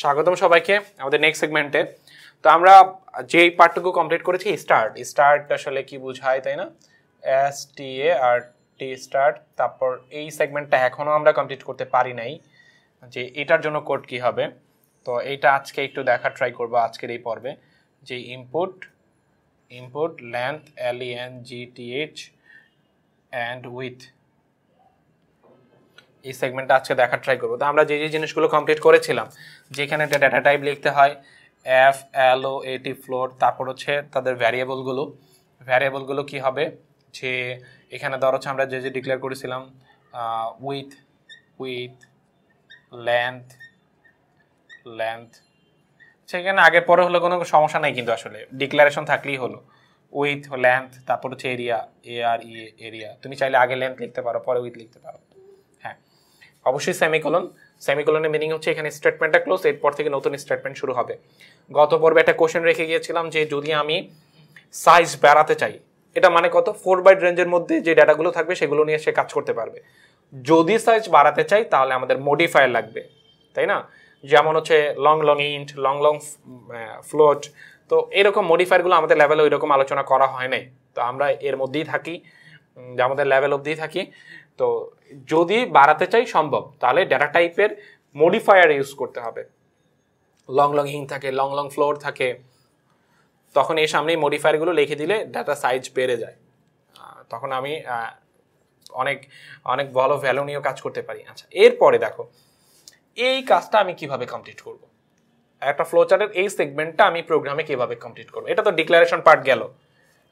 স্বাগতম সবাইকে আমাদের নেক্সট সেগমেন্টে তো আমরা যেই পার্টটুকু কমপ্লিট করেছি স্টার্ট স্টার্ট আসলে কি বোঝায় তাই না? এস টি এ আর টি স্টার্ট তারপর এই সেগমেন্টটা এখনও আমরা কমপ্লিট করতে পারি নাই, যে এটার জন্য কোড কি হবে। তো এইটা আজকে একটু দেখার ট্রাই করব আজকের এই পর্বে, যে input input length L E N G T H and with এই সেগমেন্টটা আজকে দেখার ট্রাই করব। তো আমরা যে যে জিনিসগুলো কমপ্লিট করেছিলাম, যেখানে একটা ডাটা টাইপ লিখতে হয় এফ এল ও এটি ফ্লোর তারপর হচ্ছে তাদের ভ্যারিয়েবলগুলো ভ্যারিয়েবলগুলো কি হবে? যে এখানে ধর হচ্ছে আমরা যে যে ডিক্লেয়ার করেছিলাম উইথ উইথ লেন্থ লেন্থ সেখানে আগের পরে হলে কোনো সমস্যা নাই কিন্তু আসলে। ডিক্লারেশন থাকলেই হলো। উইথ লেন্থ তারপর হচ্ছে এরিয়া এ আর ই এরিয়া তুমি চাইলে আগে লেন্থ লিখতে পারো, পরে উইথ লিখতে পারো। অবশ্যই সেমিকোলন সেমিকোলনের মিনিং হচ্ছে এখানে স্টেটমেন্টটা ক্লোজ এরপর থেকে নতুন স্টেটমেন্ট শুরু হবে। গত পর্বে একটা কোশ্চেন রেখে গিয়েছিলাম যে যদি আমি সাইজ বাড়াতে চাই, এটা মানে কত? ফোর বাইট রেঞ্জের মধ্যে যে ডাটাগুলো থাকবে, সেগুলো নিয়ে সে কাজ করতে পারবে। যদি সাইজ বাড়াতে চাই, তাহলে আমাদের মডিফায়ার লাগবে, তাই না? যেমন হচ্ছে long long int long long float তো এরকম মডিফায়ারগুলো আমাদের লেভেলে ওই রকম আলোচনা করা হয় নাই। তো আমরা এর মধ্যেই থাকি আমাদের লেভেল অবধিই থাকি। তো যদি বাড়াতে চাই সম্ভব, তাহলে ডেটা টাইপের মডিফায়ার ইউজ করতে হবে। লং লং হিং থাকে লং লং ফ্লোর থাকে, তখন এই সামনেই মডিফায়ারগুলো লিখে দিলে ডাটা সাইজ বেড়ে যায়। তখন আমি অনেক অনেক ভালো ভ্যালু নিয়েও কাজ করতে পারি। আচ্ছা এরপরে দেখো, এই কাজটা আমি কীভাবে কমপ্লিট করব? একটা ফ্লোচার্টের এই সেগমেন্টটা আমি প্রোগ্রামে কীভাবে কমপ্লিট করব? এটা তো ডিক্লারেশন পার্ট গেল।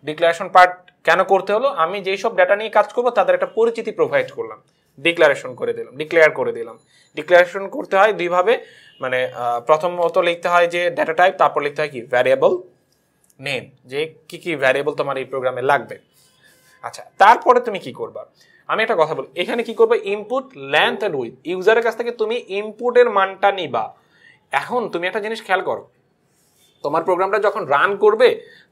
ডিক্লারেশন পার্ট কেন করতে হলো? আমি যেই সব ডাটা নিয়ে কাজ করব, তাদের একটা পরিচিতি প্রোভাইড করলাম। ডিক্লারেশন করে দিলাম ডিক্লেয়ার করে দিলাম। ডিক্লারেশন করতে হয় দুইভাবে মানে প্রথমত লিখতে হয় যে ডাটা টাইপ তারপর লিখতে হয় কি? ভ্যারিয়েবল নেম যে কি কি ভ্যারিয়েবল তোমার এই প্রোগ্রামে লাগবে। আচ্ছা তারপরে তুমি কি করবা? আমি একটা কথা বলি, এখানে কি করবে? ইনপুট লেন্থ অ্যান্ড উইথ ইউজারের কাছ থেকে তুমি ইনপুটের মানটা নিবা। এখন তুমি একটা জিনিস খেয়াল করো তোমার প্রোগ্রামটা যখন রান করবে,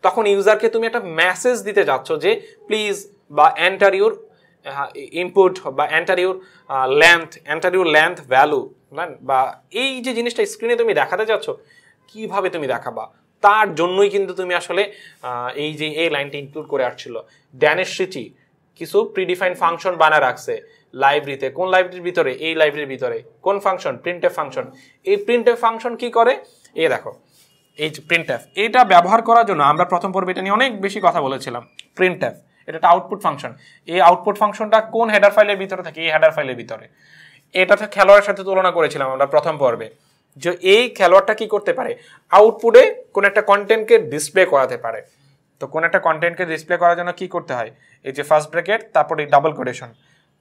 তখন ইউজারকে তুমি একটা মেসেজ দিতে যাচ্ছ যে প্লিজ বা এন্টার ইউর ইনপুট বা enter your length enter your length value বা এই যে জিনিসটা স্ক্রিনে তুমি দেখাতে যাচ্ছ, কীভাবে তুমি দেখাবা? তার জন্যই কিন্তু তুমি আসলে এই যে এই লাইনটি ইনক্লুড করে আসছিল। ড্যানের স্মৃতি কিছু প্রিডিফাইন ফাংশন বানা রাখছে লাইব্রেরিতে কোন লাইব্রেরির ভিতরে? এই লাইব্রেরির ভিতরে। কোন ফাংশন প্রিন্টে ফাংশন এই প্রিন্টে ফাংশন কি করে? এ দেখো এই যে প্রিন্টএফ এটা ব্যবহার করার জন্য আমরা প্রথম পর্বে এটা নিয়ে অনেক বেশি কথা বলেছিলাম। প্রিন্টএফ এটা একটা আউটপুট ফাংশন এই আউটপুট ফাংশনটা কোন হেডার ফাইলের ভিতরে থাকে? এই হেডার ফাইলের ভিতরে। এটা তো খেলোয়াড়ের সাথে তুলনা করেছিলাম আমরা প্রথম পর্বে। যে এই খেলোয়াড়টা কি করতে পারে? আউটপুটে কোন একটা কন্টেন্টকে ডিসপ্লে করাতে পারে। তো কোন একটা কন্টেন্টকে ডিসপ্লে করার জন্য কি করতে হয়? এই যে ফার্স্ট ব্র্যাকেট তারপর ডাবল কোটেশন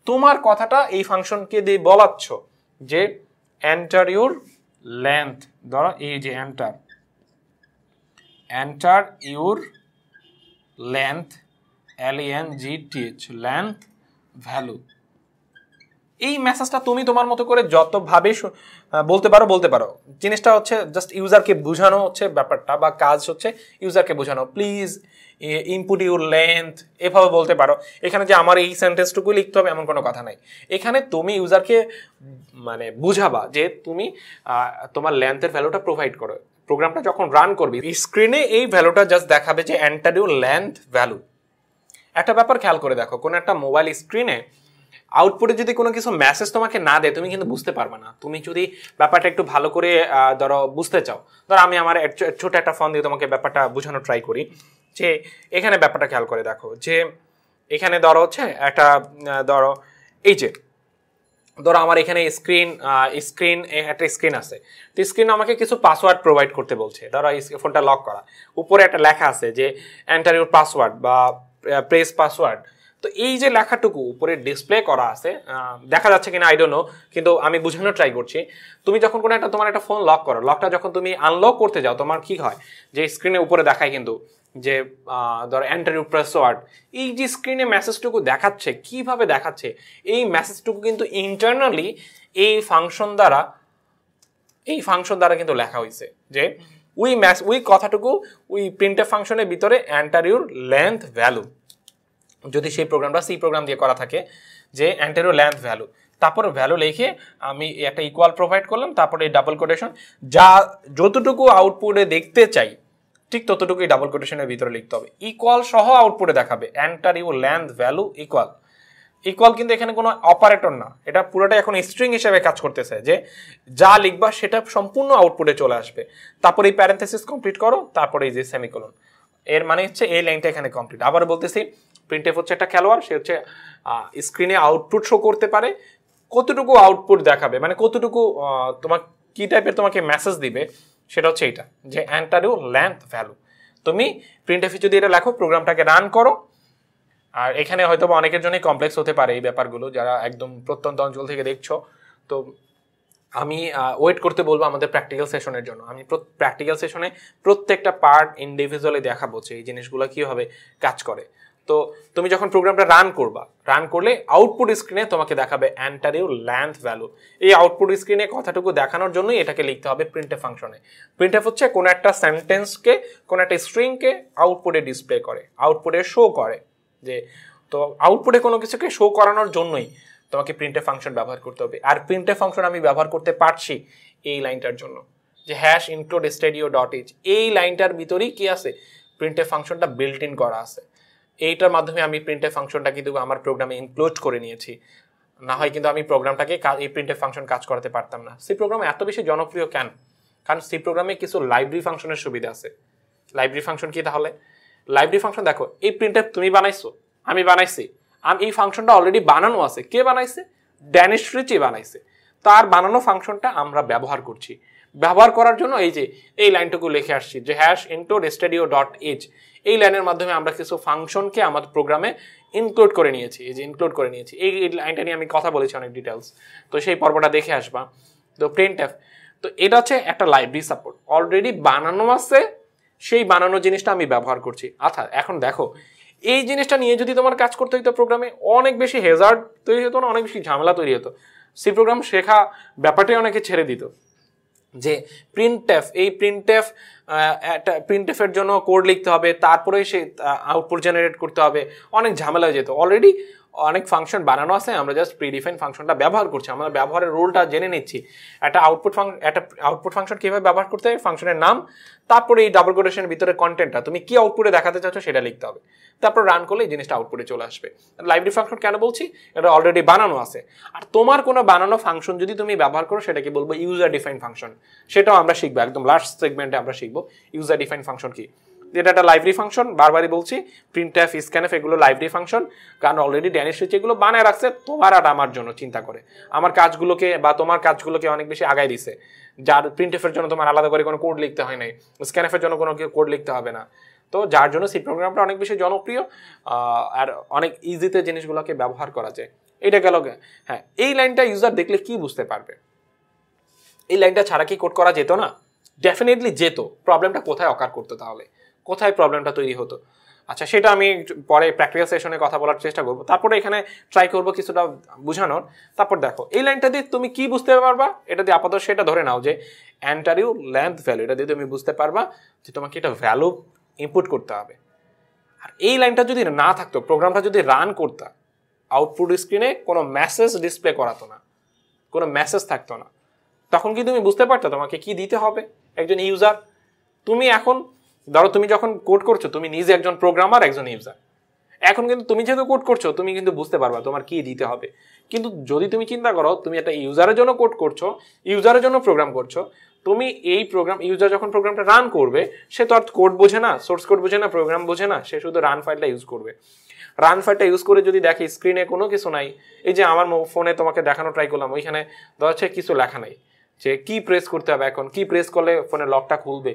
তোমার কথাটা এই ফাংশনকে দিয়ে বলাচ্ছ যে এন্টার ইউর লেন্থ ধরো এই যে enter length, l e n g t h, length, value. এই মেসেজটা তুমি তোমার মতো করে যতভাবে বলতে পারো বলতে পারো। জিনিসটা হচ্ছে জাস্ট ইউজারকে বোঝানো হচ্ছে ব্যাপারটা বা কাজ হচ্ছে ইউজারকে বোঝানো। প্লিজ ইনপুট ইউর লেন্থ এভাবে বলতে পারো। এখানে যে আমার এই সেন্টেন্সটুকু লিখতে হবে এমন কোনো কথা নাই। এখানে তুমি ইউজারকে মানে বুঝাবা যে তুমি তোমার লেন্থের ভ্যালুটা প্রোভাইড করো। প্রোগ্রামটা যখন রান করবি স্ক্রিনে এই ভ্যালুটা জাস্ট দেখাবে যে ইউর লেন্থ ভ্যালু একটা ব্যাপার খেয়াল করে দেখো, কোনো একটা মোবাইল স্ক্রিনে আউটপুটে যদি কোনো কিছু মেসেজ তোমাকে না দেয়, তুমি কিন্তু বুঝতে পারবে না। তুমি যদি ব্যাপারটা একটু ভালো করে ধরো বুঝতে চাও, ধরো আমি আমার ছোট একটা ফোন দিয়ে তোমাকে ব্যাপারটা বোঝানো ট্রাই করি, যে এখানে ব্যাপারটা খেয়াল করে দেখো, যে এখানে ধরো হচ্ছে একটা ধরো এই যে ধরো আমার এখানে স্ক্রিন স্ক্রিন একটা স্ক্রিন আছে। তো স্ক্রিন আমাকে কিছু পাসওয়ার্ড প্রোভাইড করতে বলছে। ধরো ফোনটা লক করা। উপরে একটা লেখা আছে যে এন্টার ইউর পাসওয়ার্ড বা প্রেস পাসওয়ার্ড তো এই যে লেখাটুকু উপরে ডিসপ্লে করা আছে দেখা যাচ্ছে কিনা আই নো কিন্তু আমি বোঝানোর ট্রাই করছি। তুমি যখন কোনো একটা, তোমার একটা ফোন লক করো লকটা যখন তুমি আনলক করতে যাও, তোমার কি হয়? যে স্ক্রিনে উপরে দেখায় কিন্তু যে ধরো এন্টার ইউর পাসওয়ার্ড এই যে স্ক্রিনে মেসেজটুকু দেখাচ্ছে, কীভাবে দেখাচ্ছে? এই মেসেজটুকু কিন্তু ইন্টারনালি এই ফাংশন দ্বারা, এই ফাংশন দ্বারা কিন্তু লেখা হয়েছে যে উই ম্যাস উই কথাটুকু উই প্রিন্টের ফাংশনের ভিতরে এন্টার ইউর লেন্থ ভ্যালু যদি সেই প্রোগ্রামটা সি প্রোগ্রাম দিয়ে করা থাকে যে অ্যান্টেরো লেন্থ ভ্যালু তারপর ভ্যালু লিখে আমি একটা ইকুয়াল প্রোভাইড করলাম, তারপরে ডাবল কোটেশন যা, যতটুকু আউটপুটে দেখতে চাই ঠিক ততটুকুই ডাবল কোটেশনের ভিতরে লিখতে হবে। ইকুয়াল সহ আউটপুটে দেখাবে। Enter you length value equal equal কিন্তু এখানে কোনো অপারেটর না। এটা পুরোটা এখন স্ট্রিং হিসেবে কাজ করতেছে যে যা লিখবা সেটা সম্পূর্ণ আউটপুটে চলে আসবে। তারপরে এই প্যারেন্থেসিস কমপ্লিট করো, তারপরে এই যে সেমিকোলন এর মানে হচ্ছে এই লাইনটা এখানে কমপ্লিট আবার বলতেছি প্রিন্টেফ হচ্ছে একটা খেলোয়াড়, সে হচ্ছে স্ক্রিনে আউটপুট শো করতে পারে। কতটুকু আউটপুট দেখাবে? মানে কতটুকু তোমার কি টাইপের তোমাকে মেসেজ দিবে? সেটা হচ্ছে এইটা, যে অ্যান্টারিও ল্যান্থ ভ্যালু তুমি প্রিন্ট প্রিন্টেফে যদি এটা লেখো প্রোগ্রামটাকে রান করো, আর এখানে হয়তো অনেকের জন্যই কমপ্লেক্স হতে পারে এই ব্যাপারগুলো, যারা একদম প্রত্যন্ত অঞ্চল থেকে দেখছ। তো আমি ওয়েট করতে বলব আমাদের প্র্যাকটিক্যাল সেশনের জন্য। আমি প্র্যাকটিক্যাল সেশনে প্রত্যেকটা পার্ট ইন্ডিভিজুয়ালি দেখাবো যে এই জিনিসগুলো কীভাবে কাজ করে। তো তুমি যখন প্রোগ্রামটা রান করবা রান করলে আউটপুট স্ক্রিনে তোমাকে দেখাবে অ্যান্টারিউ ল্যান্থ ভ্যালু এই আউটপুট স্ক্রিনে কথাটুকু দেখানোর জন্যই এটাকে লিখতে হবে প্রিন্টে ফাংশনে প্রিন্টে হচ্ছে কোনো একটা সেন্টেন্সকে কোনো একটা স্ট্রিংকে আউটপুটে ডিসপ্লে করে আউটপুটে শো করে। যে, তো আউটপুটে কোনো কিছুকে শো করানোর জন্যই তোমাকে প্রিন্টে ফাংশন ব্যবহার করতে হবে। আর প্রিন্টে ফাংশন আমি ব্যবহার করতে পারছি এই লাইনটার জন্য। যে hash include stdio dot h এই লাইনটার ভিতরেই কি আছে? প্রিন্টে ফাংশনটা বিল্ট ইন করা আছে। এইটার মাধ্যমে আমি প্রিন্টের ফাংশনটা কিন্তু আমার প্রোগ্রামে ইনক্লুড করে নিয়েছি। না হয় কিন্তু আমি প্রোগ্রামটাকে এই প্রিন্টের ফাংশন কাজ করাতে পারতাম না। সি প্রোগ্রাম এত বেশি জনপ্রিয় কেন? কারণ সি প্রোগ্রামে কিছু লাইব্রেরি ফাংশনের সুবিধা আছে। লাইব্রেরি ফাংশন কি তাহলে? লাইব্রেরি ফাংশন দেখো, এই প্রিন্টে তুমি বানাইছো, আমি বানাইছি। আমি এই ফাংশনটা অলরেডি বানানো আছে। কে বানাইছে? ড্যানিশ রিচি বানাইছে। তার বানানো ফাংশনটা আমরা ব্যবহার করছি। ব্যবহার করার জন্য এই যে, এই লাইনটুকু লিখে আসছি যে hash include stdio dot h এই লাইনের মাধ্যমে আমরা কিছু ফাংশনকে আমাদের প্রোগ্রামে ইনক্লুড করে নিয়েছি। এই যে ইনক্লুড করে নিয়েছি। এই লাইনটা নিয়ে আমি কথা বলেছি অনেক ডিটেলস তো সেই পর্বটা দেখে আসবা। তো প্রিন্ট এফ তো এটা হচ্ছে একটা লাইব্রেরি সাপোর্ট অলরেডি বানানো আছে, সেই বানানো জিনিসটা আমি ব্যবহার করছি। আচ্ছা এখন দেখো, এই জিনিসটা নিয়ে যদি তোমার কাজ করতে হতো প্রোগ্রামে অনেক বেশি হেজার্ড তৈরি হতো না, অনেক বেশি ঝামেলা তৈরি হতো। সি প্রোগ্রাম শেখা ব্যাপারটাই অনেকে ছেড়ে দিত। যে প্রিন্টএফ এই প্রিন্টএফ একটা প্রিন্টএফের জন্য কোড লিখতে হবে তারপরে সে আউটপুট জেনারেট করতে হবে। অনেক ঝামেলা যেত। অলরেডি অনেক ফাংশন বানানো আছে, আমরা জাস্ট প্রিডিফাইন ফাংশনটা ব্যবহার করছি। আমরা ব্যবহারের রোলটা জেনে নিচ্ছি। একটা আউটপুট ফাংশন একটা আউটপুট ফাংশন কীভাবে ব্যবহার করতে হবে ফাংশনের নাম, তারপরে এই ডাবল কোটেশনের ভিতরে কন্টেন্টটা তুমি কি আউটপুটে দেখাতে চাচ্ছ সেটা লিখতে হবে। তারপর রান করলে এই জিনিসটা আউটপুটে চলে আসবে। লাইব্রেরি ফাংশন কেন বলছি? এটা অলরেডি বানানো আছে। আর তোমার কোনো বানানো ফাংশন যদি তুমি ব্যবহার করো, সেটাকে বলব ইউজার ডিফাইন ফাংশন সেটাও আমরা শিখব, একদম লাস্ট সেগমেন্টে আমরা শিখব ইউজার ডিফাইন ফাংশন কি? এটা একটা লাইব্রেরি ফাংশন বারবারই বলছি প্রিন্ট অ্যাফ স্ক্যানএফ এগুলো লাইব্রেরি ফাংশন কারণ অলরেডি ড্যানিশ রিচ এগুলো বানায় রাখছে, তোমার আর আমার জন্য চিন্তা করে। আমার কাজগুলোকে বা তোমার কাজগুলোকে অনেক বেশি আগায় দিছে। যার প্রিন্ট এফের জন্য তোমার আলাদা করে কোনো কোড লিখতে হয় নাই। স্ক্যানএফের জন্য কোনো কোড লিখতে হবে না। তো যার জন্য সি প্রোগ্রামটা অনেক বেশি জনপ্রিয় আর অনেক ইজিতে জিনিসগুলোকে ব্যবহার করা যায়। এটা গেল হ্যাঁ এই লাইনটা ইউজার দেখলে কি বুঝতে পারবে? এই লাইনটা ছাড়া কি কোড করা যেত না? ডেফিনেটলি যেত। প্রবলেমটা কোথায় অকার করতো তাহলে? কোথায় প্রবলেমটা তৈরি হতো। আচ্ছা সেটা আমি পরে প্র্যাকটিক্যাল সেশনে কথা বলার চেষ্টা করব। তারপরে এখানে ট্রাই করব কিছুটা বোঝানোর। তারপর দেখো, এই লাইনটা দিয়ে তুমি কি বুঝতে পারবা? এটা দিয়ে আপাতত সেটা ধরে নাও যে অ্যান্টারিউ লেন্থ ভ্যালু এটা দিয়ে তুমি বুঝতে পারবা যে তোমাকে এটা ভ্যালু ইনপুট করতে হবে। আর এই লাইনটা যদি না থাকতো প্রোগ্রামটা যদি রান করতা আউটপুট স্ক্রিনে কোনো মেসেজ ডিসপ্লে করাতো না, কোনো মেসেজ থাকতো না, তখন কি তুমি বুঝতে পারতো তোমাকে কি দিতে হবে একজন ইউজার তুমি এখন ধরো তুমি যখন কোড করছ, তুমি নিজে একজন প্রোগ্রামার একজন ইউজার এখন কিন্তু তুমি যেহেতু কোড করছ, তুমি কিন্তু বুঝতে পারবা তোমার কি দিতে হবে। কিন্তু যদি তুমি চিন্তা করো, তুমি একটা ইউজারের জন্য কোড করছ ইউজারের জন্য প্রোগ্রাম করছ, তুমি এই প্রোগ্রাম ইউজার যখন প্রোগ্রামটা রান করবে, সে তো আর কোড বোঝে না সোর্স কোড বোঝে না প্রোগ্রাম বোঝে না, সে শুধু রান ফাইলটা ইউজ করবে। রান ফাইলটা ইউজ করে যদি দেখে স্ক্রিনে কোনো কিছু নাই, এই যে আমার ফোনে তোমাকে দেখানো ট্রাই করলাম, ওইখানে ধর হচ্ছে কিছু লেখা নাই। যে কি প্রেস করতে হবে এখন, কি প্রেস করলে ফোনের লকটা খুলবে?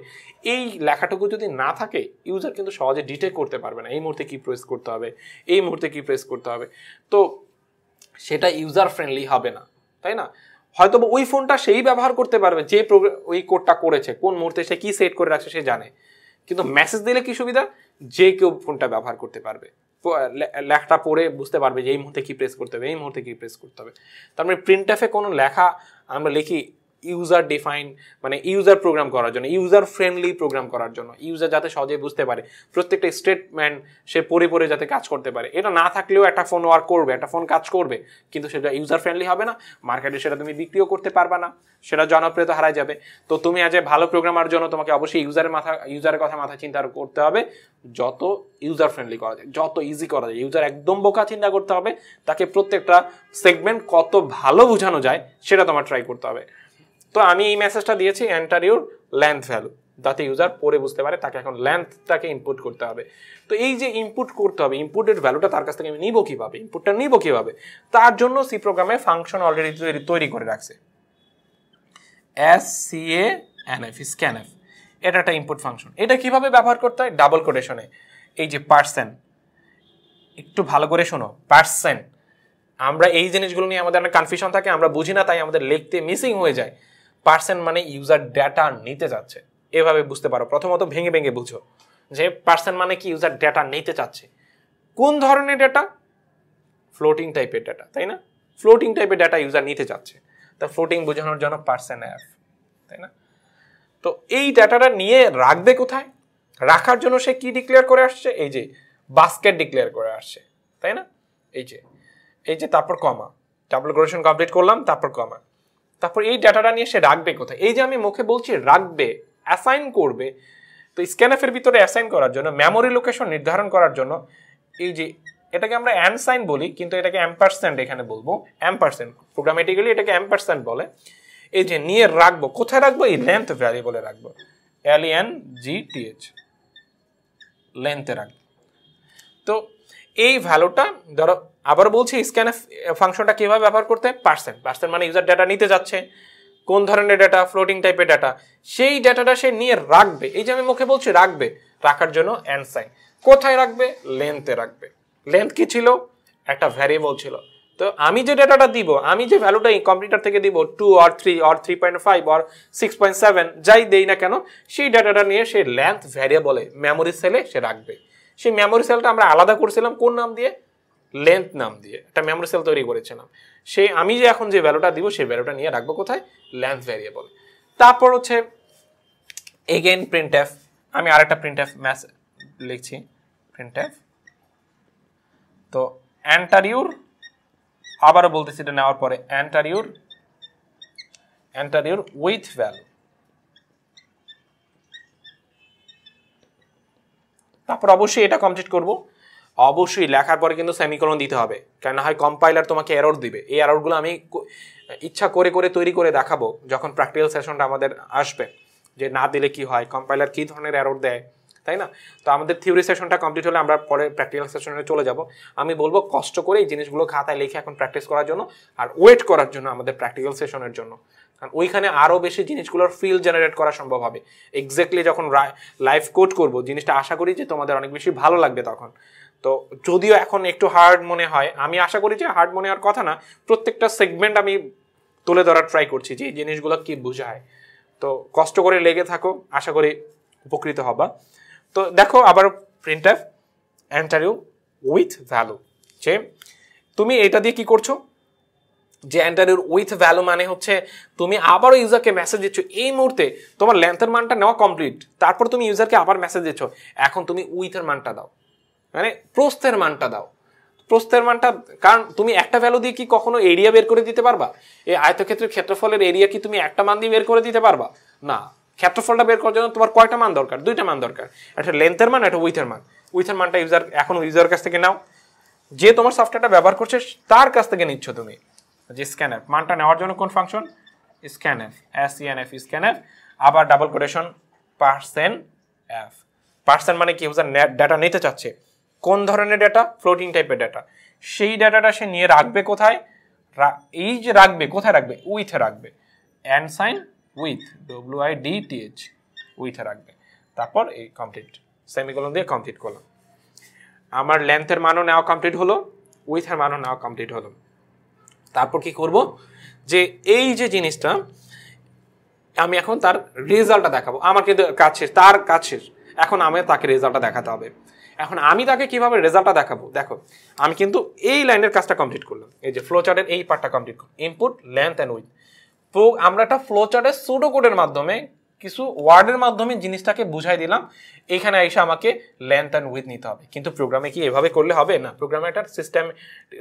এই লেখাটুকু যদি না থাকে ইউজার কিন্তু সহজে ডিটেক্ট করতে পারবে না, এই মুহূর্তে কি প্রেস করতে হবে, এই মুহূর্তে কি প্রেস করতে হবে। তো সেটা ইউজার ফ্রেন্ডলি হবে না, তাই না? হয়তো ওই ফোনটা সেই ব্যবহার করতে পারবে, যে ওই কোডটা করেছে, কোন মুহূর্তে সে কি সেট করে রাখছে সে জানে। কিন্তু মেসেজ দিলে কি সুবিধা? যে কেউ ফোনটা ব্যবহার করতে পারবে। লেখাটা পড়ে বুঝতে পারবে যে এই মুহূর্তে কি প্রেস করতে হবে, এই মুহূর্তে কি প্রেস করতে হবে। তার মানে প্রিন্ট কোনো লেখা আমরা লিখি ইউজার ডিফাইন মানে ইউজার প্রোগ্রাম করার জন্য ইউজার ফ্রেন্ডলি প্রোগ্রাম করার জন্য ইউজার যাতে সহজে বুঝতে পারে, প্রত্যেকটা স্টেটমেন্ট সে পড়ে পড়ে যাতে কাজ করতে পারে। এটা না থাকলেও একটা ফোন ওয়ার্ক করবে, একটা ফোন কাজ করবে, কিন্তু সেটা ইউজার ফ্রেন্ডলি হবে না মার্কেটে সেটা তুমি বিক্রিও করতে পারবে না, সেটা জনপ্রিয়তা হারায় যাবে। তো তুমি আজ ভালো প্রোগ্রামার জন্য তোমাকে অবশ্যই ইউজারের মাথা ইউজারের কথা মাথা চিন্তা করতে হবে, যত ইউজার ফ্রেন্ডলি করা যায়, যত ইজি করা যায় ইউজার একদম বোকা চিন্তা করতে হবে, তাকে প্রত্যেকটা সেগমেন্ট কত ভালো বোঝানো যায়, সেটা তোমার ট্রাই করতে হবে। তো আমি এই মেসেজটা দিয়েছি এন্টার ইউর লেন্থ ভ্যালু যাতে ইউজার পরে বুঝতে পারে, তাকে এখন লেন্থটাকে ইনপুট করতে হবে। তো এই যে ইনপুট করতে হবে ইনপুটের ভ্যালুটা তার কাছ থেকে আমি নিব কীভাবে? ইনপুটটা নিব কীভাবে? তার জন্য সি প্রোগ্রামে ফাংশন অলরেডি তৈরি করে রাখছে। S C A N F scan F এটা একটা ইনপুট ফাংশন এটা কীভাবে ব্যবহার করতে হয়? ডাবল কোটেশনে এই যে পার্সেন্ট একটু ভালো করে শোনো। পার্সেন্ট আমরা এই জিনিসগুলো নিয়ে আমাদের অনেক কনফিউশন থাকে, আমরা বুঝি না, তাই আমাদের লিখতে মিসিং হয়ে যায়। পার্সেন্ট মানে ইউজার ডেটা নিতে যাচ্ছে এভাবে বুঝতে পারো। প্রথমত ভেঙে ভেঙে বুঝো যে পার্সেন্ট মানে কি ইউজার ডেটা নিতে চাচ্ছে। কোন ধরনের ডেটা? ফ্লোটিং টাইপের ডেটা, তাই না? ফ্লোটিং টাইপের ডেটা ইউজার নিতে চাচ্ছে। তা ফ্লোটিং বোঝানোর জন্য পার্সেন্ট অ্যাপ তাই না? তো এই ডাটাটা নিয়ে রাখবে কোথায়? রাখার জন্য সে কি ডিক্লেয়ার করে আসছে? এই যে বাস্কেট ডিক্লেয়ার করে আসছে, তাই না? এই যে এই যে তারপর কমা ডাবল গ্রেশন কমপ্লিট করলাম, তারপর কমা তারপর এই ডাটাটা নিয়ে সে রাখবে কোথায়? এই যে আমি মুখে বলছি রাখবে অ্যাসাইন করবে, তো স্ক্যানএফের ভিতরে অ্যাসাইন করার জন্য মেমোরি লোকেশন নির্ধারণ করার জন্য, এই যে এটাকে আমরা অ্যানসাইন বলি, কিন্তু এটাকে অ্যাম্পারসেন্ট এখানে বলব অ্যাম্পারসেন্ট প্রোগ্রামেটিক্যালি এটাকে অ্যাম্পারসেন্ট বলে। এই যে নিয়ে রাখব, কোথায় রাখব? এই লেন্থ ভ্যারিয়েবলে রাখব। এন জি টি এইচ লেন্থে রাখব। তো এই ভ্যালুটা ধরো আবার বলছি স্ক্যান ফাংশনটা কীভাবে ব্যবহার করতে পার্সেন্ট পার্সেন্ট মানে ইউজার ডাটা নিতে যাচ্ছে। কোন ধরনের ডাটা ফ্লোটিং টাইপের ডাটা সেই ডাটাটা সে নিয়ে রাখবে। এই যে আমি মুখে বলছি, রাখবে। রাখার জন্য অ্যানসাইন কোথায় রাখবে? লেন্থে রাখবে। লেন্থ কি ছিল? একটা ভ্যারিয়েবল ছিল। তো আমি যে ডাটাটা দিব, আমি যে ভ্যালুটা এই কম্পিউটার থেকে দিব two or three or three point five or six point seven যাই দেই না কেন, সেই ডাটাটা নিয়ে সে লেন্থ ভ্যারিয়েবলে মেমোরি সেলে সে রাখবে। সেই মেমোরি সেলটা আমরা আলাদা করেছিলাম কোন নাম দিয়ে? লেন্থ নাম দিয়ে। একটা মেমোরি সেল তৈরি করেছিলাম। সেই আমি যে এখন যে ভ্যালুটা দিব, সেই ভ্যালুটা নিয়ে রাখব কোথায়? লেন্থ ভ্যারিয়েবল তারপর হচ্ছে এগেন প্রিন্ট এফ আমি আরেকটা প্রিন্ট এফ ম্যাস লিখছি। প্রিন্ট এফ তো অ্যান্টারিউর আবারও বলতেছি এটা নেওয়ার পরে অ্যান্টারিউর অ্যান্টারিউর উইথ ভ্যালু তারপর অবশ্যই এটা কমপ্লিট করব। অবশ্যই লেখার পরে কিন্তু সেমিকোলন দিতে হবে। কেন হয় কম্পাইলার তোমাকে এরর দিবে। এই এররগুলো আমি ইচ্ছা করে করে তৈরি করে দেখাবো যখন প্র্যাকটিক্যাল সেশনটা আমাদের আসবে। যে না দিলে কি হয়? কম্পাইলার কি ধরনের এরর দেয়? তাই না? তো আমাদের থিওরি সেশনটা কমপ্লিট হলে আমরা পরে প্র্যাকটিক্যাল সেশনে চলে যাব। আমি বলব কষ্ট করে এই জিনিসগুলো খাতায় লিখে এখন প্র্যাকটিস করার জন্য আর ওয়েট করার জন্য আমাদের প্র্যাকটিক্যাল সেশনের জন্য। কারণ ওইখানে আরও বেশি জিনিসগুলোর ফিল জেনারেট করা সম্ভব হবে। এক্স্যাক্টলি যখন লাইভ কোড করব, জিনিসটা আশা করি যে তোমাদের অনেক বেশি ভালো লাগবে তখন। তো যদিও এখন একটু হার্ড মনে হয়, আমি আশা করি যে হার্ড মনে হওয়ার কথা না, প্রত্যেকটা সেগমেন্ট আমি তুলে ধরার ট্রাই করছি যে এই জিনিসগুলো কি বোঝায়। তো কষ্ট করে লেগে থাকো, আশা করি উপকৃত হবা। তো দেখো আবার প্রিন্ট অ্যাপ অ্যান্টারিউ উইথ ভ্যালু যে তুমি এটা দিয়ে কি করছ? যে অ্যান্টারিউর উইথ ভ্যালু মানে হচ্ছে তুমি আবারও ইউজারকে মেসেজ দিচ্ছ। এই মুহূর্তে তোমার লেন্থের মানটা নেওয়া কমপ্লিট তারপর তুমি ইউজারকে আবার মেসেজ দিচ্ছ। এখন তুমি উইথের মানটা দাও। মানে প্রস্থের মানটা দাও। প্রস্থের মানটা, কারণ তুমি একটা ভ্যালু দিয়ে কি কখনো এরিয়া বের করে দিতে পারবা? এই আয়তক্ষেত্রের ক্ষেত্রফলের এরিয়া কি তুমি একটা মান দিয়ে বের করে দিতে পারবা? না। ক্ষেত্রফলটা বের করার জন্য তোমার কয়টা মান দরকার? দুইটা মান দরকার। একটা লেন্থের মান, একটা উইথের মান। উইথের মানটা ইউজার এখন ইউজার কাছ থেকে নাও। যে তোমার সফটওয়্যারটা ব্যবহার করছে, তার কাছ থেকে নিচ্ছ তুমি। যে স্ক্যানএফ মানটা নেওয়ার জন্য কোন function scanf S E N F scanf আবার double quotation percent F percent মানে কি? ইউজার ডাটা নিতে চাচ্ছে। কোন ধরনের ডেটা ফ্লোটিং টাইপের ডেটা সেই ডাটাটা সে নিয়ে রাখবে কোথায়? এই যে রাখবে, কোথায় রাখবে? উইথে রাখবে। And sign with W I D T H উইথে রাখবে। তারপর এই কমপ্লিট সেমিকোলন দিয়ে কমপ্লিট করলাম। আমার লেন্থের মানও নেওয়া কমপ্লিট হলো উইথের মানও নেওয়া কমপ্লিট হলো। তারপর কি করব? যে এই যে জিনিসটা, আমি এখন তার রেজাল্টটা দেখাবো। আমার কিন্তু শেষ, তার শেষ। এখন আমি তাকে রেজাল্টটা দেখাতে হবে। এখন আমি তাকে কীভাবে রেজাল্টটা দেখাবো? দেখো, আমি কিন্তু এই লাইনের কাজটা কমপ্লিট করলাম। এই যে ফ্লো চার্টের এই পার্টটা কমপ্লিট করলাম। ইনপুট লেন্থ অ্যান্ড উইথ তো আমরা একটা ফ্লো চার্টের সুডো কোডের মাধ্যমে কিছু ওয়ার্ডের মাধ্যমে জিনিসটাকে বুঝাই দিলাম। এখানে এসে আমাকে লেন্থ অ্যান্ড উইথ নিতে হবে। কিন্তু প্রোগ্রামে কি এভাবে করলে হবে? না প্রোগ্রামে একটা সিস্টেম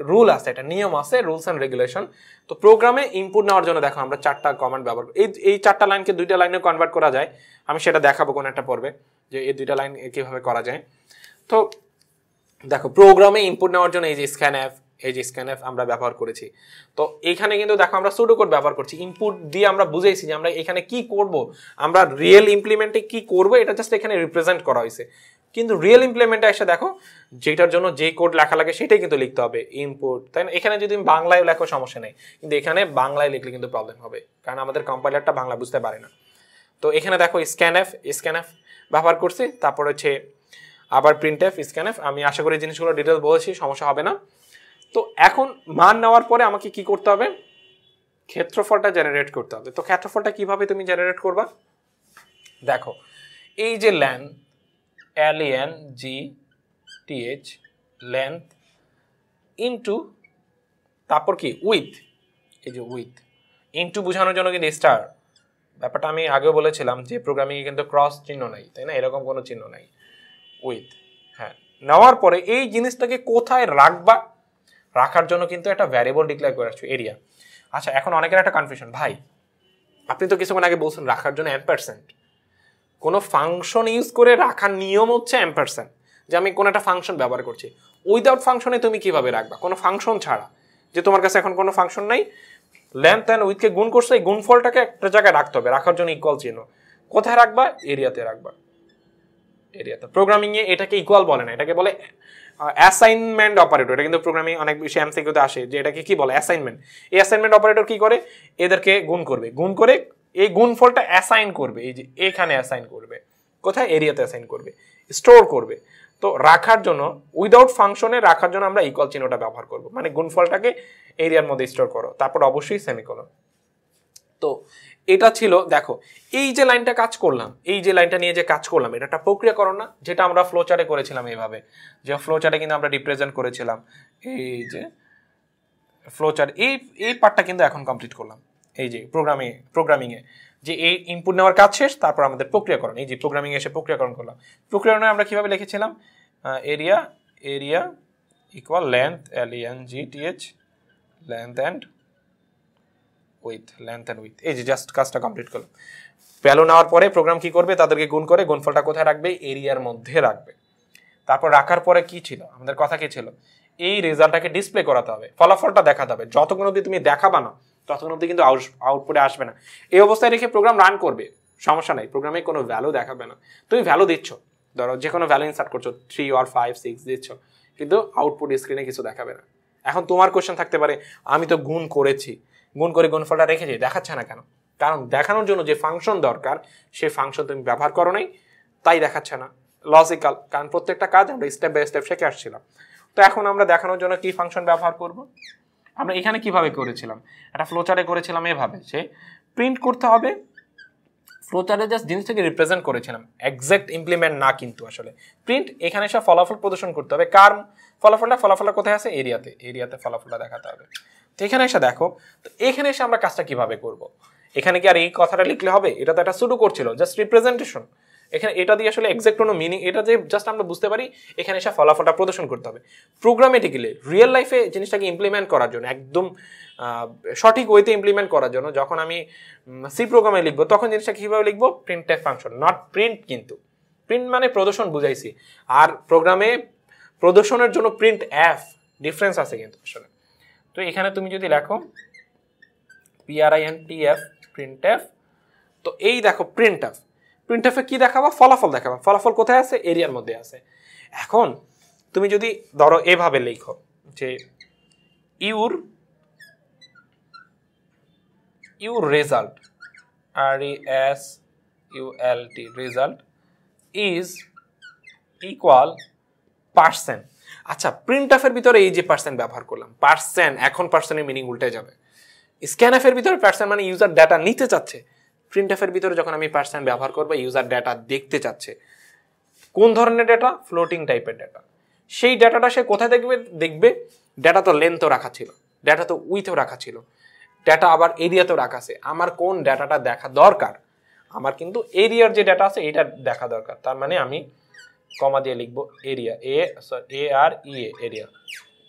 রুল আছে, একটা নিয়ম আছে রুলস অ্যান্ড রেগুলেশন তো প্রোগ্রামে ইনপুট নেওয়ার জন্য দেখো আমরা চারটা কমান্ড ব্যবহার এই এই চারটা লাইনকে দুইটা লাইনে কনভার্ট করা যায়। আমি সেটা দেখাবো কোনো একটা পর্বে, যে এই দুইটা লাইন কীভাবে করা যায়। তো দেখো প্রোগ্রামে ইনপুট নেওয়ার জন্য এই যে স্ক্যান অ্যাপ এই যে স্ক্যান অ্যাপ আমরা ব্যবহার করেছি। তো এখানে কিন্তু দেখো আমরা সুডো কোড ব্যবহার করছি। ইনপুট দিয়ে আমরা বুঝেছি যে আমরা এখানে কি করব। আমরা রিয়েল ইমপ্লিমেন্টে কি করব এটা জাস্ট এখানে রিপ্রেজেন্ট করা হয়েছে। কিন্তু রিয়েল ইমপ্লিমেন্টে এসে দেখো, যেটার জন্য যে কোড লেখা লাগে সেটাই কিন্তু লিখতে হবে। ইনপুট তাই না? এখানে যদি বাংলায় লেখো সমস্যা নেই। কিন্তু এখানে বাংলায় লিখলে কিন্তু প্রবলেম হবে। কারণ আমাদের কম্পাইলারটা বাংলা বুঝতে পারে না। তো এখানে দেখো স্ক্যান এফ স্ক্যান এফ ব্যবহার করছি। তারপর হচ্ছে আবার প্রিন্ট এফ স্ক্যান এফ আমি আশা করি জিনিসগুলো ডিটেলস বলেছি, সমস্যা হবে না। তো এখন মান নেওয়ার পরে আমাকে কি করতে হবে? ক্ষেত্রফলটা জেনারেট করতে হবে। তো ক্ষেত্রফলটা কীভাবে তুমি জেনারেট করবা? দেখো, এই যে len L N G T H length into তারপর কি? উইথ এই যে উইথ ইনটু বোঝানোর জন্য কিন্তু স্টার ব্যাপারটা আমি আগেও বলেছিলাম যে প্রোগ্রামিংয়ে কিন্তু ক্রস চিহ্ন নাই, তাই না? এরকম কোনো চিহ্ন নাই। উইথ হ্যাঁ। নেওয়ার পরে এই জিনিসটাকে কোথায় রাখবা? রাখার জন্য কিন্তু একটা ভ্যারিয়েবল ডিক্লেয়ার করে আসছো এরিয়া আচ্ছা এখন অনেকের একটা কনফিউশন ভাই, আপনি তো কিছুক্ষণ আগে বলছেন রাখার জন্য এম পার্সেন্ট কোনো ফাংশন ইউজ করে রাখার নিয়ম হচ্ছে এম পার্সেন্ট যে আমি কোনো একটা ফাংশন ব্যবহার করছি। উইদাউট ফাংশনে তুমি কীভাবে রাখবা? কোনো ফাংশন ছাড়া। যে তোমার কাছে এখন কোনো ফাংশন নাই লেন্থ অ্যান্ড উইথকে গুণ করছে, এই গুণফলটাকে একটা জায়গায় রাখতে হবে। রাখার জন্য ইকুয়াল চিহ্ন। কোথায় রাখবা? এরিয়াতে রাখবা। এরিয়াতে প্রোগ্রামিংয়ে এটাকে ইকুয়াল বলে না, এটাকে বলে অ্যাসাইনমেন্ট অপারেটর এটা কিন্তু প্রোগ্রামিং অনেক বেশি এমসিকিউতে আসে, যে এটাকে কি বলে? অ্যাসাইনমেন্ট এই অ্যাসাইনমেন্ট অপারেটর কি করে? এদেরকে গুণ করবে। গুণ করে এই গুণফলটা অ্যাসাইন করবে, এই যে এখানে অ্যাসাইন করবে, কোথায়? এরিয়াতে অ্যাসাইন করবে স্টোর করবে। তো রাখার জন্য উইদাউট ফাংশনে রাখার জন্য আমরা ইকুয়াল চিহ্নটা ব্যবহার করব। মানে গুণফলটাকে এরিয়ার মধ্যে স্টোর করো, তারপর অবশ্যই সেমিকোলন তো এটা ছিল, দেখো, এই যে লাইনটা কাজ করলাম, এই যে লাইনটা নিয়ে যে কাজ করলাম, এটা একটা প্রক্রিয়াকরণ না, যেটা আমরা ফ্লোচারে করেছিলাম এইভাবে। যে ফ্লোচারে কিন্তু আমরা রিপ্রেজেন্ট করেছিলাম, এই যে ফ্লোচার এই এই পার্টটা কিন্তু এখন কমপ্লিট করলাম, এই যে প্রোগ্রামে প্রোগ্রামিংয়ে যে এই ইনপুট নেওয়ার কাজ শেষ, তারপর আমাদের প্রক্রিয়াকরণ, এই যে প্রোগ্রামিং এসে প্রক্রিয়াকরণ করলাম। প্রক্রিয়াকরণে আমরা কীভাবে লিখেছিলাম? Area area equal length L N G T H length and with length and with এই যে জাস্ট কাজটা কমপ্লিট করলাম। ভ্যালু নেওয়ার পরে প্রোগ্রাম কি করবে? তাদেরকে গুণ করে গুণফলটা কোথায় রাখবে? এরিয়ার মধ্যে রাখবে। তারপর রাখার পরে কি ছিল? আমাদের কথা কি ছিল? এই রেজাল্টটাকে ডিসপ্লে করাতে হবে। ফলাফলটা দেখাতে হবে। যতক্ষণ অবধি তুমি দেখাবা না, ততক্ষণ অবধি কিন্তু আউটপুটে আসবে না। এই অবস্থায় রেখে প্রোগ্রাম রান করবে। সমস্যা নাই। প্রোগ্রামে কোনো ভ্যালু দেখাবে না। তুমি ভ্যালু দিচ্ছ। ধরো যে কোনো ভ্যালু ইনসার্ট করছ। থ্রি আর ফাইভ সিক্স দিচ্ছ। কিন্তু আউটপুট স্ক্রিনে কিছু দেখাবে না। এখন তোমার কোয়েশ্চেন থাকতে পারে, আমি তো গুণ করেছি। গুণ করে গুণফলটা রেখেছি দেখাচ্ছে না কেন? কারণ দেখানোর জন্য যে ফাংশন দরকার, সে ফাংশন তুমি ব্যবহার করো নাই, তাই দেখাচ্ছে না। লজিক্যাল কারণ প্রত্যেকটা কাজ আমরা স্টেপ বাই স্টেপ শেখে আসছিলাম। তো এখন আমরা দেখানোর জন্য কি ফাংশন ব্যবহার করব? আমরা এখানে কীভাবে করেছিলাম? একটা ফ্লোচারে করেছিলাম এভাবে যে প্রিন্ট করতে হবে ফ্লোচারে জাস্ট জিনিসটাকে রিপ্রেজেন্ট করেছিলাম। এক্সাক্ট ইমপ্লিমেন্ট না কিন্তু আসলে। প্রিন্ট এখানে সব ফলাফল প্রদর্শন করতে হবে। কার ফলাফলটা ফলাফলটা কোথায় আছে? এরিয়াতে এরিয়াতে ফলাফলটা দেখাতে হবে। তো এখানে এসে দেখো, তো এখানে এসে আমরা কাজটা কীভাবে করব? এখানে কি আর এই কথাটা লিখলে হবে? এটা তো একটা শুরু করছিল জাস্ট রিপ্রেজেন্টেশন এখানে এটা দিয়ে আসলে এক্সাক্ট কোনো মিনিং এটা যে জাস্ট আমরা বুঝতে পারি, এখানে এসে ফলাফলটা প্রদর্শন করতে হবে। প্রোগ্রামেটিক্যালি রিয়েল লাইফে জিনিসটাকে ইমপ্লিমেন্ট করার জন্য, একদম সঠিক ওয়েতে ইমপ্লিমেন্ট করার জন্য যখন আমি সি প্রোগ্রামে লিখব, তখন জিনিসটা কীভাবে লিখব? Print type function not print কিন্তু। প্রিন্ট মানে প্রদর্শন বুঝাইছি। আর প্রোগ্রামে প্রদর্শনের জন্য প্রিন্ট অ্যাফ ডিফারেন্স আছে কিন্তু আসলে। তো এখানে তুমি যদি লেখো P R I N T F print F তো এই দেখো প্রিন্ট এফ প্রিন্ট এফে কী দেখাবা? ফলাফল দেখাবা। ফলাফল কোথায় আছে? এরিয়ার মধ্যে আছে। এখন তুমি যদি ধরো এভাবে লিখো যে your your result R E S U L T result is equal percent. আচ্ছা প্রিন্ট এফের ভিতরে এই যে পার্সেন্ট ব্যবহার করলাম, পার্সেন্ট, এখন পার্সেন্টের মিনিং উল্টে যাবে। স্ক্যান এফের ভিতরে পার্সেন্ট মানে ইউজার ডাটা নিতে চাচ্ছে। প্রিন্ট এফের ভিতরে যখন আমি পার্সেন্ট ব্যবহার করব ইউজার ডাটা দেখতে চাচ্ছে। কোন ধরনের ডাটা ফ্লোটিং টাইপের ডাটা সেই ডাটাটা সে কোথায় দেখবে? দেখবে ডাটা তো লেন্থও রাখা ছিল ডাটা তো উইথও রাখা ছিল। ডেটা আবার এরিয়াতেও রাখা আছে। আমার কোন ডেটাটা দেখা দরকার? আমার কিন্তু এরিয়ার যে ডেটা আছে এটা দেখা দরকার। তার মানে আমি কমা দিয়ে লিখব area A sorry A R E A area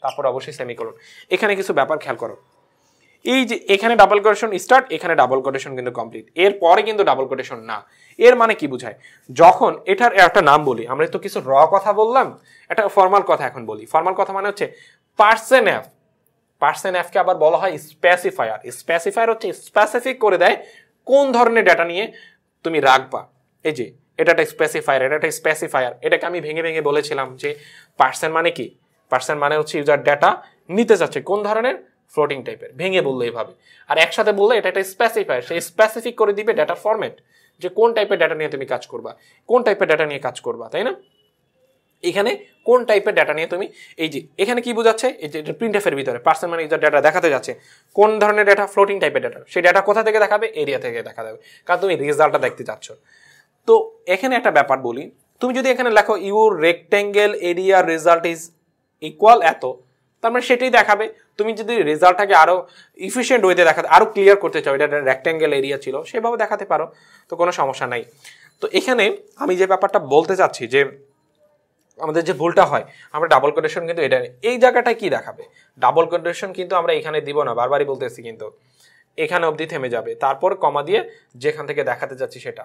তারপর অবশ্যই সেমিকোলন এখানে কিছু ব্যাপার খেয়াল করো। এই যে এখানে ডাবল কোটেশন স্টার্ট এখানে ডাবল কোটেশন কিন্তু কমপ্লিট এর পরে কিন্তু ডাবল কোটেশন না। এর মানে কি বুঝায়? যখন এটার একটা নাম বলি, আমরা তো কিছু র কথা বললাম, একটা ফর্মাল কথা এখন বলি। ফর্মাল কথা মানে হচ্ছে পার্সেন এফ পার্সেন এফকে আবার বলা হয় স্পেসিফায়ার স্পেসিফায়ার হচ্ছে স্পেসিফিক করে দেয় কোন ধরনের ডেটা নিয়ে তুমি রাখবা। এই যে, এটা একটা স্পেসিফায়ার এটা একটা স্পেসিফায়ার এটাকে আমি ভেঙে ভেঙে বলেছিলাম যে পার্সেন মানে কি? পার্সেন মানে হচ্ছে ইউজার ডেটা নিতে চাচ্ছে কোন ধরনের? ফ্লোটিং টাইপের ভেঙে বলল এইভাবে আর একসাথে বললে এটা একটা স্পেসিফায়ার সেই স্পেসিফিক করে দিবে ডেটা ফরম্যাট যে কোন টাইপের ডেটা নিয়ে তুমি কাজ করবা। কোন টাইপের ডেটা নিয়ে কাজ করবা, তাই না? এখানে কোন টাইপের ডেটা নিয়ে তুমি, এই যে এখানে কি বোঝাচ্ছে? এই যে প্রিন্ট এফের ভিতরে পার্সন মানে ডেটা দেখাতে যাচ্ছে, কোন ধরনের ডেটা ফ্লোটিং টাইপের ডেটা সেই ডেটা কোথা থেকে দেখাবে? এরিয়া থেকে দেখা যাবে। কারণ তুমি রেজাল্টটা দেখতে চাচ্ছ। তো এখানে একটা ব্যাপার বলি, তুমি যদি এখানে লেখো your rectangle area result is equal এত তার মানে সেটাই দেখাবে। তুমি যদি রেজাল্টটাকে আরও ইফিসিয়েন্ট ওয়েতে দেখাতে, আরও ক্লিয়ার করতে চাও, এটা রেক্টেঙ্গেল এরিয়া ছিল, সেভাবে দেখাতে পারো, তো কোনো সমস্যা নাই। তো এখানে আমি যে ব্যাপারটা বলতে চাচ্ছি যে আমাদের যে ভুলটা হয়, আমরা ডাবল কোটেশন কিন্তু এটা এই জায়গাটায় কি দেখাবে? ডাবল কোটেশন কিন্তু আমরা এখানে দিব না, বারবারই বলতেছি কিন্তু। এখানে অবধি থেমে যাবে। তারপর কমা দিয়ে যেখান থেকে দেখাতে যাচ্ছি সেটা।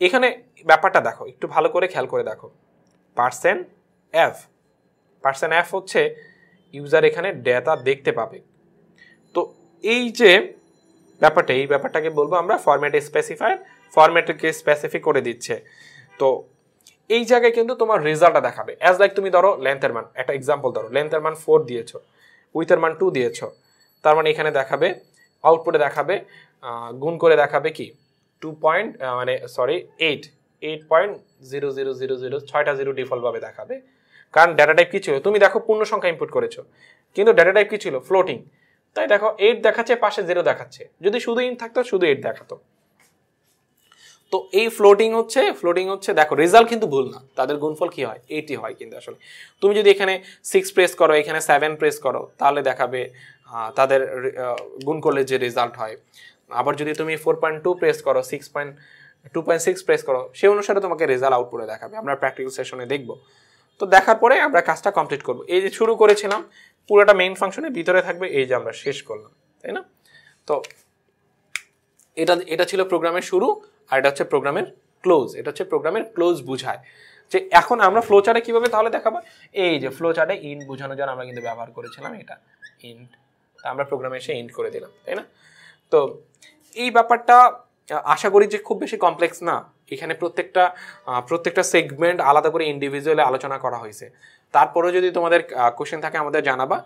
এখানে ব্যাপারটা দেখো, একটু ভালো করে খেয়াল করে দেখো। পার্সেন্ট এফ পার্সেন্ট এফ হচ্ছে ইউজার এখানে ডেটা দেখতে পাবে। তো এই যে ব্যাপারটা, এই ব্যাপারটাকে বলব আমরা ফরম্যাটে স্পেসিফাই ফরম্যাটকে স্পেসিফিক করে দিচ্ছে। তো এই জায়গায় কিন্তু তোমার রেজাল্টটা দেখাবে। অ্যাজ লাইক তুমি ধরো লেন্থের মান, একটা এক্সাম্পল ধরো লেন্থের মান ফোর দিয়েছ উইথের মান টু দিয়েছ, তার মানে এখানে দেখাবে আউটপুটে দেখাবে গুণ করে দেখাবে কি? টু পয়েন্ট মানে sorry eight eight point zero zero zero zero ছয়টা জিরো ডিফল্টভাবে দেখাবে। কারণ ডেটা টাইপ কি ছিল? তুমি দেখো পূর্ণ সংখ্যা ইনপুট করেছ, কিন্তু ডেটা টাইপ কি ছিল? ফ্লোটিং তাই দেখো এইট দেখাচ্ছে, পাশে জিরো দেখাচ্ছে। যদি শুধু ইন থাকতো, শুধু এইট দেখাতো। তো এই ফ্লোটিং হচ্ছে ফ্লোটিং হচ্ছে, দেখো রেজাল্ট কিন্তু ভুল না। তাদের গুণফল কি হয়? এইটি হয় কিন্তু আসলে। তুমি যদি এখানে সিক্স প্রেস করো, এখানে সেভেন প্রেস করো, তাহলে দেখাবে তাদের গুণ করলে যে রেজাল্ট হয়। আবার যদি তুমি ফোর পয়েন্ট টু প্রেস করো six point two point six press করো সেই অনুসারে তোমাকে রেজাল্ট আউটপুটে দেখাবে। আমরা প্র্যাকটিক্যাল সেশনে দেখব। তো দেখার পরে আমরা কাজটা কমপ্লিট করব। এই যে শুরু করেছিলাম, পুরোটা মেইন ফাংশনের ভিতরে থাকবে, এই যে আমরা শেষ করলাম, তাই না? তো এটা এটা ছিল প্রোগ্রামের শুরু। আর এটা হচ্ছে প্রোগ্রামের ক্লোজ, এটা হচ্ছে প্রোগ্রামের ক্লোজ বুঝায়। যে এখন আমরা ফ্লো চার্টে কীভাবে তাহলে দেখাবো? এই যে ফ্লো চার্টে ইন্ট বোঝানোর জন্য আমরা কিন্তু ব্যবহার করেছিলাম এটা ইন্ট আমরা প্রোগ্রামে এসে ইন্ট করে দিলাম, তাই না? তো এই ব্যাপারটা আশা করি যে খুব বেশি কমপ্লেক্স না। এখানে প্রত্যেকটা প্রত্যেকটা সেগমেন্ট আলাদা করে ইন্ডিভিজুয়ালি আলোচনা করা হয়েছে। তারপরেও যদি তোমাদের কোশ্চেন থাকে আমাদের জানাবা।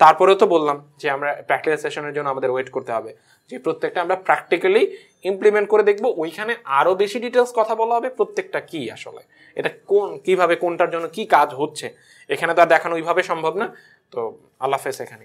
তারপরেও তো বললাম যে আমরা প্র্যাকটিক্যাল সেশনের জন্য আমাদের ওয়েট করতে হবে। যে প্রত্যেকটা আমরা প্র্যাকটিক্যালি ইমপ্লিমেন্ট করে দেখব, ওইখানে আরও বেশি ডিটেলস কথা বলা হবে প্রত্যেকটা কি আসলে। এটা কোন, কীভাবে, কোনটার জন্য কি কাজ হচ্ছে। এখানে তো আর দেখানো ওইভাবে সম্ভব না। তো আল্লাহ হাফেজ এখানে